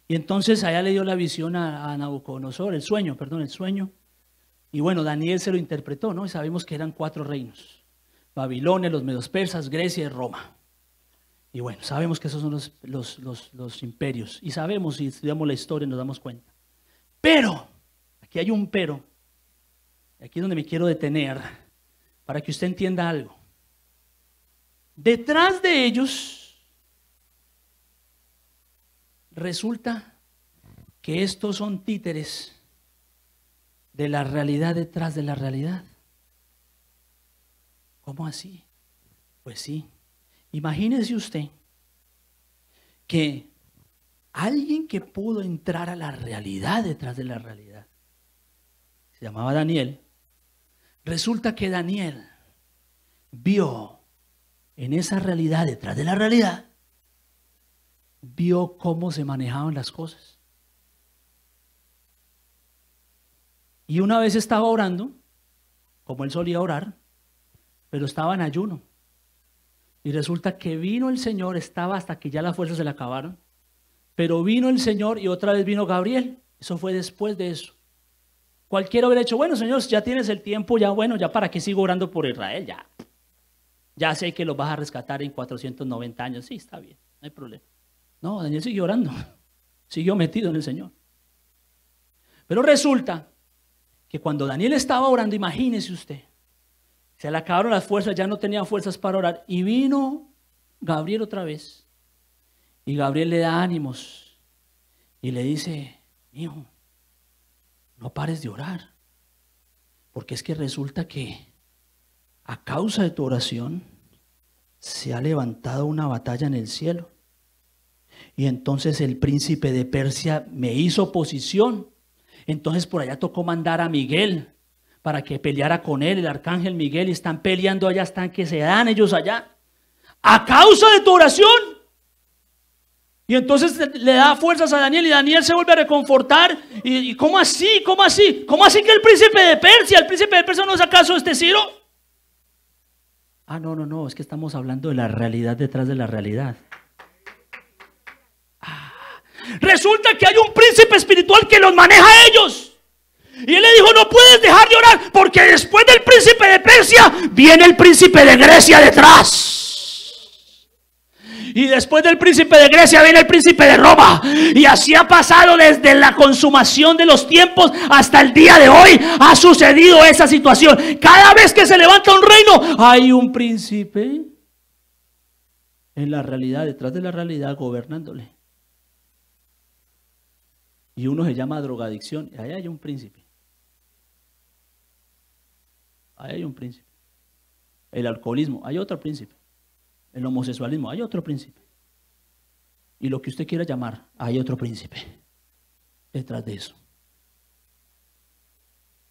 [SPEAKER 1] Y entonces allá le dio la visión a, Nabucodonosor, el sueño, perdón, el sueño. Y bueno, Daniel se lo interpretó, ¿no? Y sabemos que eran cuatro reinos. Babilonia, los medos persas, Grecia y Roma. Y bueno, sabemos que esos son los, los, los, los imperios. Y sabemos, si estudiamos la historia, nos damos cuenta. Pero, aquí hay un pero. Aquí es donde me quiero detener para que usted entienda algo. Detrás de ellos Resulta que estos son títeres de la realidad detrás de la realidad. ¿Cómo así? Pues sí. Imagínese usted que alguien que pudo entrar a la realidad detrás de la realidad, se llamaba Daniel, resulta que Daniel vio en esa realidad detrás de la realidad vio cómo se manejaban las cosas. Y una vez estaba orando, como él solía orar, pero estaba en ayuno. Y resulta que vino el Señor, estaba hasta que ya las fuerzas se le acabaron, pero vino el Señor y otra vez vino Gabriel. Eso fue después de eso. Cualquiera hubiera dicho, bueno, Señor, ya tienes el tiempo, ya bueno, ya para qué sigo orando por Israel, ya. Ya sé que lo vas a rescatar en 490 años. Sí, está bien, no hay problema. No, Daniel siguió orando, siguió metido en el Señor. Pero resulta que cuando Daniel estaba orando, imagínese usted, se le acabaron las fuerzas, ya no tenía fuerzas para orar, y vino Gabriel otra vez. Y Gabriel le da ánimos y le dice, hijo, no pares de orar, porque es que resulta que a causa de tu oración se ha levantado una batalla en el cielo. Y entonces el príncipe de Persia me hizo oposición. Entonces por allá tocó mandar a Miguel para que peleara con él, el arcángel Miguel, y están peleando allá, están que se dan ellos allá. A causa de tu oración. Y entonces le da fuerzas a Daniel y Daniel se vuelve a reconfortar. ¿Y, cómo así? ¿Cómo así? ¿Cómo así que el príncipe de Persia, el príncipe de Persia no es acaso este Ciro? Ah, no, no, no, es que estamos hablando de la realidad detrás de la realidad. Resulta que hay un príncipe espiritual que los maneja a ellos. Y él le dijo, no puedes dejar de orar porque después del príncipe de Persia viene el príncipe de Grecia detrás. Y después del príncipe de Grecia viene el príncipe de Roma. Y así ha pasado desde la consumación de los tiempos hasta el día de hoy. Ha sucedido esa situación. Cada vez que se levanta un reino, hay un príncipe en la realidad, detrás de la realidad, gobernándole. Y uno se llama drogadicción. Y ahí hay un príncipe. Ahí hay un príncipe. El alcoholismo, hay otro príncipe. El homosexualismo, hay otro príncipe. Y lo que usted quiera llamar, hay otro príncipe detrás de eso.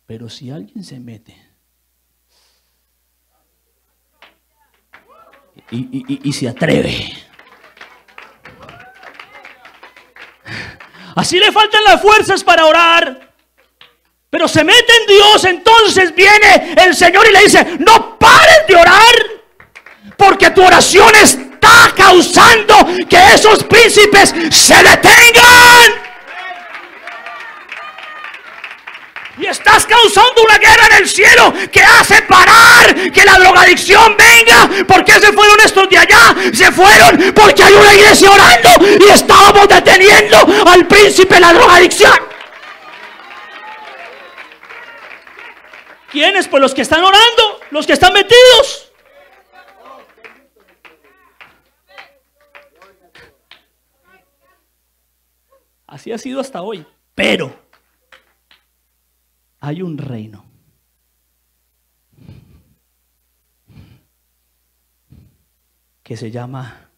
[SPEAKER 1] Pero si alguien se mete y- y se atreve, así le faltan las fuerzas para orar. Pero se mete en Dios, entonces viene el Señor y le dice, no pares de orar, porque tu oración está causando que esos príncipes se detengan. Y estás causando una guerra en el cielo que hace parar que la drogadicción venga. ¿Por qué se fueron estos de allá? Se fueron porque hay una iglesia orando y estábamos deteniendo al príncipe de la drogadicción. ¿Quiénes? Pues los que están orando, los que están metidos. Así ha sido hasta hoy. Pero hay un reino. que se llama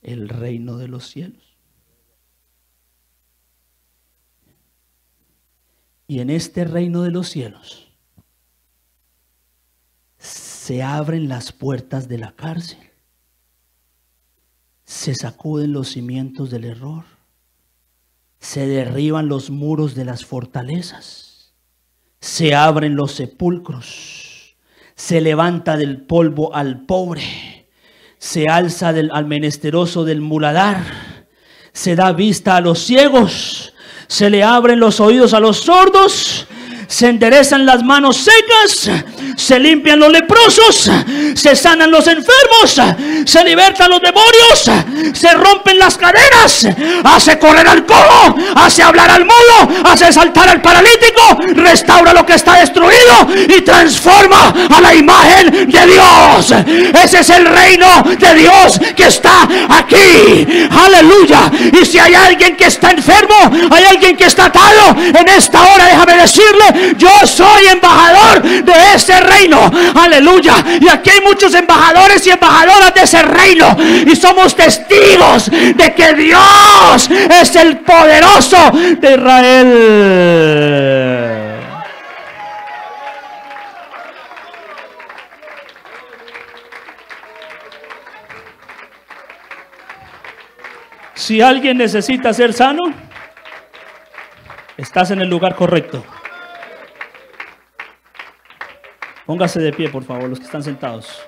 [SPEAKER 1] el reino de los cielos. Y en este reino de los cielos se abren las puertas de la cárcel, se sacuden los cimientos del error, se derriban los muros de las fortalezas, se abren los sepulcros, se levanta del polvo al pobre, se alza del, al menesteroso del muladar, se da vista a los ciegos, se le abren los oídos a los sordos, se enderezan las manos secas, se limpian los leprosos, se sanan los enfermos, se libertan los demonios, se rompen las cadenas, hace correr al cojo, hace hablar al mudo, hace saltar al paralítico, restaura lo que está destruido y transforma a la imagen de Dios. Ese es el reino de Dios que está aquí. Aleluya. Y si hay alguien que está enfermo, hay alguien que está atado, en esta hora déjame decirle, yo soy embajador de ese reino. Aleluya. Y aquí hay muchos embajadores y embajadoras de ese reino. Y somos testigos de que Dios es el poderoso de Israel. Si alguien necesita ser sano, estás en el lugar correcto. Póngase de pie, por favor, los que están sentados.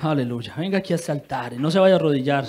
[SPEAKER 1] Aleluya. Venga aquí a este altar y no se vaya a arrodillar.